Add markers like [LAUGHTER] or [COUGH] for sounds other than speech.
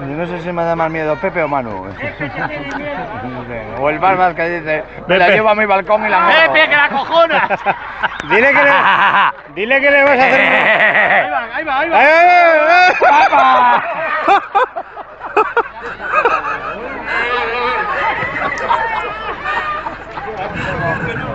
Yo no sé si me da más miedo Pepe o Manu. o el Balmas que dice, me la llevo a mi balcón y la muero. ¡Pepe, que la cojonas! [LAUGHS] dile, que le, [LAUGHS] dile que le vas a hacer... ahí va, ahí va, ahí va. ¡Eh, ¡Papá! [LAUGHS]